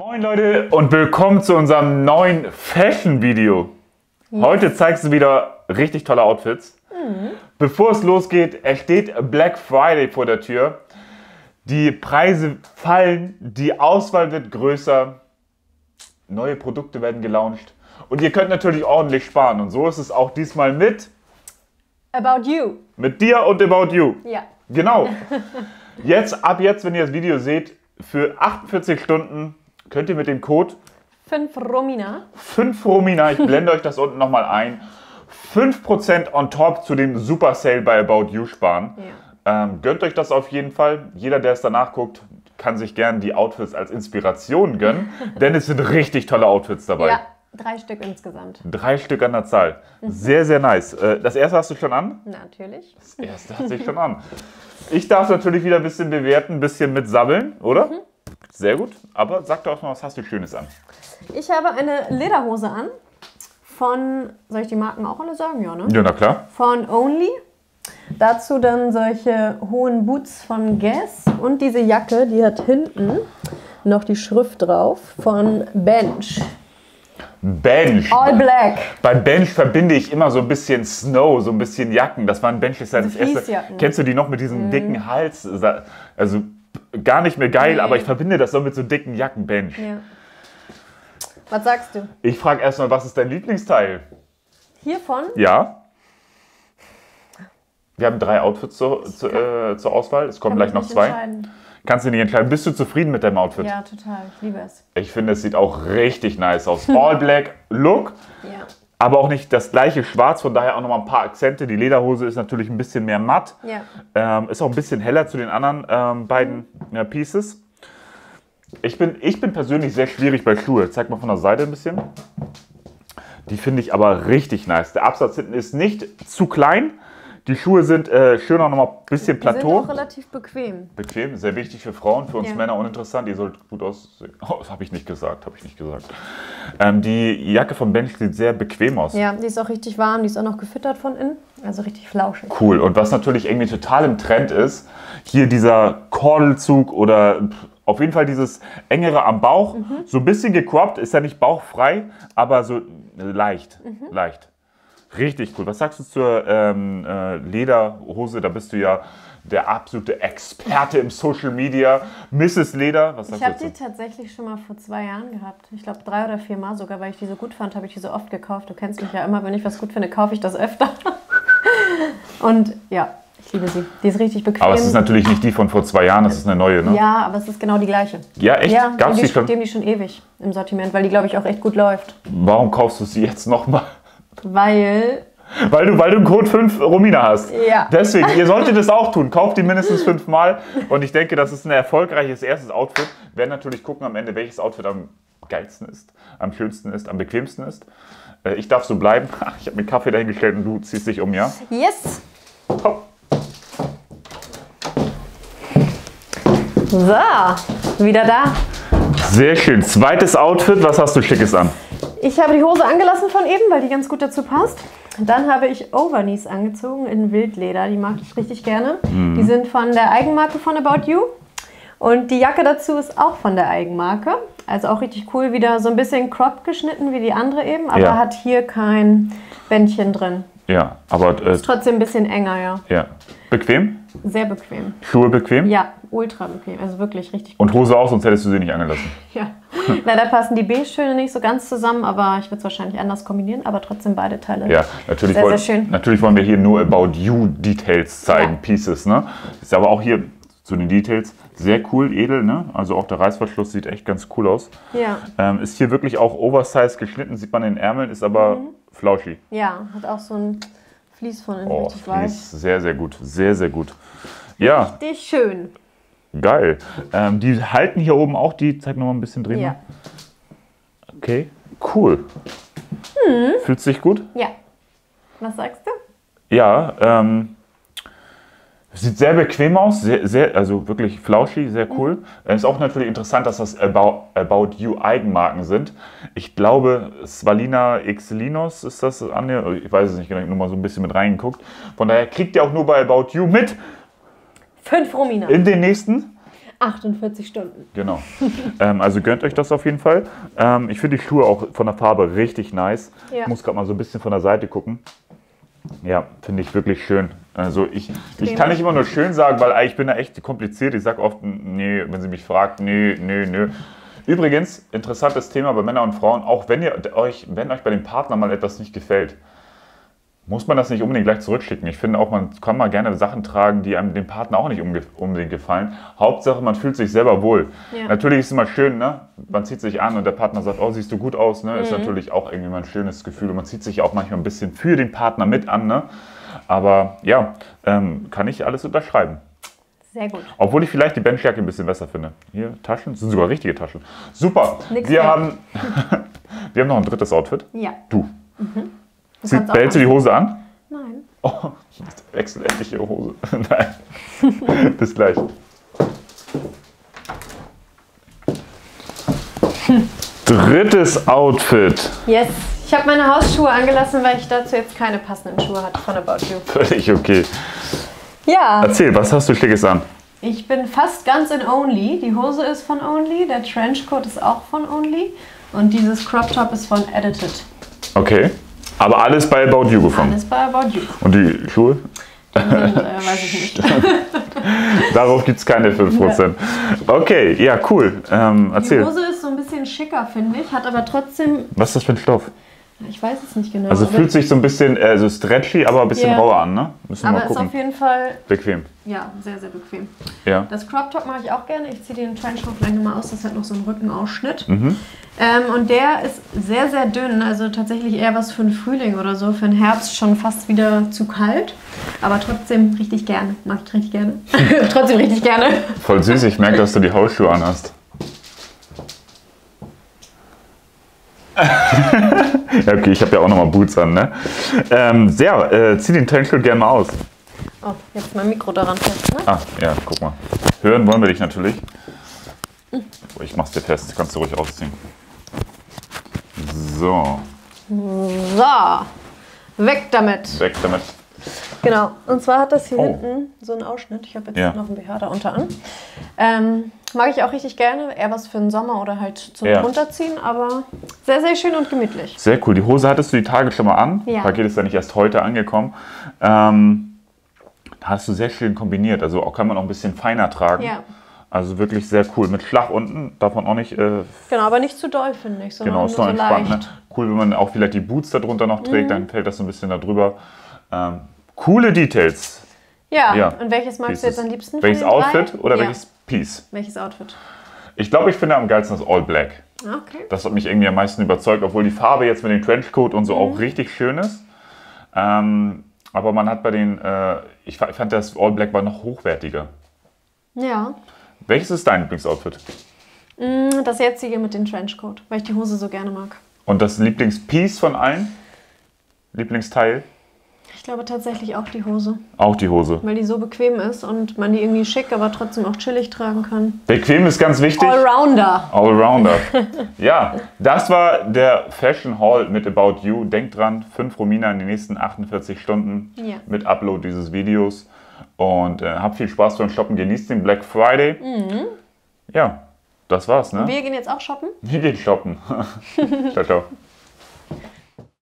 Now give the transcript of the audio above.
Moin Leute und willkommen zu unserem neuen Fashion-Video. Heute zeigst du wieder richtig tolle Outfits. Bevor es losgeht, es steht Black Friday vor der Tür. Die Preise fallen, die Auswahl wird größer, neue Produkte werden gelauncht und ihr könnt natürlich ordentlich sparen. Und so ist es auch diesmal mit, About you. mit dir und About You. Ja. Genau. Jetzt, ab jetzt, wenn ihr das Video seht, für 48 Stunden könnt ihr mit dem Code 5 Romina. 5 Romina, ich blende euch das unten nochmal ein, 5% on top zu dem Super Sale bei About You sparen. Ja. Ähm, gönnt euch das auf jeden Fall. Jeder, der es danach guckt, kann sich gerne die Outfits als Inspiration gönnen, denn es sind richtig tolle Outfits dabei. Ja, drei Stück insgesamt. Drei Stück an der Zahl. Sehr, sehr nice. Äh, Das erste hast du schon an? Natürlich. Das erste hat sich schon an. Ich darf natürlich wieder ein bisschen bewerten, ein bisschen mit sabbeln, oder? Sehr gut. Aber sag doch mal, was hast du Schönes an? Ich habe eine Lederhose an von, soll ich die Marken auch alle sagen? Ja, ne? Ja, na klar. Von Only. Dazu dann solche hohen Boots von Guess und diese Jacke, die hat hinten noch die Schrift drauf von Bench. Bench. All Black. Bei Bench verbinde ich immer so ein bisschen Snow, so ein bisschen Jacken. Das waren Bench, das, das erste. Fließjacken. Kennst du die noch mit diesem dicken Hals? Also gar nicht mehr geil, Nee. aber ich verbinde das so mit so dicken Jacken Bench. Ja. Was sagst du? Ich frage erstmal, was ist dein Lieblingsteil? Hiervon? Ja. Wir haben drei Outfits zur, zu, äh, zur Auswahl. Es kommen gleich noch zwei. entscheiden. Kannst du nicht entscheiden. Bist du zufrieden mit deinem Outfit? Ja, total. Ich liebe es. Ich finde, es sieht auch richtig nice aus. All Black Look, Ja. Aber auch nicht das gleiche Schwarz, von daher auch nochmal ein paar Akzente. Die Lederhose ist natürlich ein bisschen mehr matt. Ja. Ähm, ist auch ein bisschen heller zu den anderen ähm, beiden ja, Pieces. Ich bin, ich bin persönlich sehr schwierig bei Schuhe. Zeig mal von der Seite ein bisschen. Die finde ich aber richtig nice. Der Absatz hinten ist nicht zu klein. Die Schuhe sind äh, schön auch nochmal ein bisschen Die sind Plateau. auch relativ bequem. Bequem, sehr wichtig für Frauen, für uns Ja. Männer uninteressant. Ihr sollt gut aussehen. Oh, das habe ich nicht gesagt, habe ich nicht gesagt. Ähm, die Jacke von Bench sieht sehr bequem aus. Ja, die ist auch richtig warm, die ist auch noch gefüttert von innen. Also richtig flauschig. Cool. Und was natürlich irgendwie total im Trend ist, hier dieser Kordelzug oder auf jeden Fall dieses engere am Bauch, so ein bisschen gecroppt, ist ja nicht bauchfrei, aber so leicht, leicht. Richtig cool. Was sagst du zur ähm, äh, Lederhose? Da bist du ja der absolute Experte im Social Media. Mrs. Leder, was sagst Ich habe du die dazu? tatsächlich schon mal vor zwei Jahren gehabt. Ich glaube drei oder vier Mal sogar, weil ich die so gut fand, habe ich die so oft gekauft. Du kennst mich ja immer, wenn ich was gut finde, kaufe ich das öfter. Und ja, ich liebe sie. Die ist richtig bequem. Aber es ist natürlich nicht die von vor zwei Jahren, das ist eine neue, ne? ja, aber es ist genau die gleiche. Ja, echt? Ja, Gab's die, die schon? Die die schon ewig im Sortiment, weil die, glaube ich, auch echt gut läuft. Warum kaufst du sie jetzt nochmal? Weil, Weil du, weil du einen Code 5 Romina hast. Ja. Deswegen, ihr solltet das auch tun. Kauft die mindestens fünfmal. Und ich denke, das ist ein erfolgreiches erstes Outfit. Wir werden natürlich gucken am Ende, welches Outfit am geilsten ist, am schönsten ist, am bequemsten ist. Äh, Ich darf so bleiben. Ich habe mir Kaffee dahingestellt und du ziehst dich um, ja? yes! Hopp. So, wieder da. Sehr schön. Zweites Outfit. Was hast du Schickes an? Ich habe die Hose angelassen von eben, weil die ganz gut dazu passt. Dann habe ich Overknees angezogen in Wildleder. Die mag ich richtig gerne. Die sind von der Eigenmarke von About You. Und die Jacke dazu ist auch von der Eigenmarke. Also auch richtig cool, wieder so ein bisschen cropped geschnitten wie die andere eben, aber Ja. hat hier kein Bändchen drin. Ja, aber äh, Trotzdem ein bisschen enger, ja. ja. Bequem? Sehr bequem. Schuhe bequem? Ja, ultra bequem. Also wirklich richtig gut. Und Hose auch, sonst hättest du sie nicht angelassen. Ja. Leider passen die B-Töne nicht so ganz zusammen, aber ich würde es wahrscheinlich anders kombinieren, aber trotzdem beide Teile. Ja, natürlich, Sehr, wollen, sehr schön. natürlich wollen wir hier nur About You Details zeigen, Ja. Pieces. Ne? Ist aber auch hier zu den Details sehr cool, edel. Ne? Also auch der Reißverschluss sieht echt ganz cool aus. Ja, Ähm, ist hier wirklich auch Oversize geschnitten, sieht man in den Ärmeln, ist aber Mhm. flauschi. ja, hat auch so ein Vlies von innen, Oh, richtig weich. Vlies, sehr, sehr gut. Sehr, sehr gut. Ja, Richtig schön. Geil. Ähm, die halten hier oben auch die, zeig nochmal ein bisschen drehen. Ja. Okay, cool. Mhm. Fühlt sich gut? Ja. Was sagst du? Ja, ähm, sieht sehr bequem aus, sehr, sehr, also wirklich flauschi, sehr cool. Es ist auch natürlich interessant, dass das About, About You Eigenmarken sind. Ich glaube, Svalina X Linus ist das an der, ich weiß es nicht genau, ich habe nur mal so ein bisschen mit reingeguckt. Von daher kriegt ihr auch nur bei About You mit Fünf Romina. in den nächsten 48 Stunden. Genau. ähm, also gönnt euch das auf jeden Fall. Ähm, ich finde die Schuhe auch von der Farbe richtig nice. Ja. Ich muss gerade mal so ein bisschen von der Seite gucken. Ja, finde ich wirklich schön. Also ich, ich kann nicht immer nur schön sagen, weil ich bin da echt kompliziert. Ich sage oft, nee, wenn sie mich fragt, nee, nee, nee. Übrigens, interessantes Thema bei Männern und Frauen, auch wenn ihr euch, wenn euch bei dem Partner mal etwas nicht gefällt, muss man das nicht unbedingt gleich zurückschicken. Ich finde auch, man kann mal gerne Sachen tragen, die einem dem Partner auch nicht unbedingt gefallen. Hauptsache, man fühlt sich selber wohl. Ja. Natürlich ist es immer schön, ne? Man zieht sich an und der Partner sagt, oh, siehst du gut aus, ne? Mhm. Ist natürlich auch irgendwie mal ein schönes Gefühl. Und man zieht sich auch manchmal ein bisschen für den Partner mit an, ne? Aber ja, ähm, kann ich alles unterschreiben. Sehr gut. Obwohl ich vielleicht die Benchjacke ein bisschen besser finde. Hier, Taschen, das sind sogar richtige Taschen. Super. Nix wir mehr. haben, wir haben noch ein drittes Outfit. Ja. Du. Sie, behältst du die Hose an? Nein. Oh, wechsel endlich ihre Hose. Nein. Bis gleich. Drittes Outfit. Yes. Ich habe meine Hausschuhe angelassen, weil ich dazu jetzt keine passenden Schuhe hatte von About You. Völlig okay. Ja. Erzähl, was hast du Schickes an? Ich bin fast ganz in Only. Die Hose ist von Only, der Trenchcoat ist auch von Only und dieses Crop Top ist von Edited. Okay. Aber alles bei About You gefunden. Alles bei About You. Und die Schuhe? Sind, äh, weiß ich nicht. Darauf gibt es keine 5%. Okay, ja, cool. Ähm, Die erzähl. Hose ist so ein bisschen schicker, finde ich, hat aber trotzdem, Was ist das für ein Stoff? Ich weiß es nicht genau. Also fühlt sich so ein bisschen äh, so stretchy, aber ein bisschen Ja. rauer an, ne? Müssen wir aber mal ist auf gucken. jeden Fall, Bequem. ja, sehr, sehr bequem. Ja. Das Crop Top mache ich auch gerne. Ich ziehe den Trenchcoat vielleicht nochmal aus. Das hat noch so einen Rückenausschnitt. Mhm. Ähm, und der ist sehr, sehr dünn. Also tatsächlich eher was für den Frühling oder so. Für den Herbst schon fast wieder zu kalt. Aber trotzdem richtig gerne. Mag ich richtig gerne. trotzdem richtig gerne. Voll süß, ich merke, dass du die Hausschuhe anhast. ja, okay, ich habe ja auch nochmal Boots an, ne? Ähm, sehr, äh, zieh den Trenchcoat gerne mal aus. Oh, jetzt mein Mikro daran fest, ne? Ah, ja, guck mal. Hören wollen wir dich natürlich. Oh, ich mach's dir fest, kannst du ruhig ausziehen. So, So. Weg damit. weg damit. Genau. Und zwar hat das hier Oh. hinten so einen Ausschnitt. Ich habe jetzt Ja. noch einen BH da unter an. Ähm, mag ich auch richtig gerne. Eher was für den Sommer oder halt zum Ja. Runterziehen. Aber sehr, sehr schön und gemütlich. Sehr cool. Die Hose hattest du die Tage schon mal an. Ja. Paket ist ja nicht erst heute angekommen. Ähm, hast du sehr schön kombiniert. Also auch kann man auch ein bisschen feiner tragen. Ja. Also wirklich sehr cool. Mit Schlag unten darf man auch nicht. Äh, Genau, aber nicht zu doll, finde ich. Genau, ist noch so entspannt. Ne? Mhm. Cool, wenn man auch vielleicht die Boots darunter noch trägt, dann fällt das so ein bisschen da drüber. Ähm, coole Details. Ja. Ja. und welches magst du jetzt am liebsten? Welches den drei? Outfit oder ja. welches Piece? Welches Outfit? Ich glaube, ich finde am geilsten das All Black. Okay. Das hat mich irgendwie am meisten überzeugt, obwohl die Farbe jetzt mit dem Trenchcoat und so Mhm. auch richtig schön ist. Ähm, aber man hat bei den, äh, ich fand das All Black war noch hochwertiger. Ja. Welches ist dein Lieblingsoutfit? Mm, Das jetzige mit dem Trenchcoat, weil ich die Hose so gerne mag. Und das Lieblingspiece von allen? Lieblingsteil? Ich glaube tatsächlich auch die Hose, Auch die Hose. weil die so bequem ist und man die irgendwie schick, aber trotzdem auch chillig tragen kann. Bequem ist ganz wichtig. Allrounder. Allrounder. ja, das war der Fashion Hall mit About You. Denkt dran, 5 Romina in den nächsten 48 Stunden Ja. mit Upload dieses Videos. Und äh, habt viel Spaß beim Shoppen. Genießt den Black Friday. Ja, das war's, ne? Wir gehen jetzt auch shoppen. Wir gehen shoppen. ciao, ciao.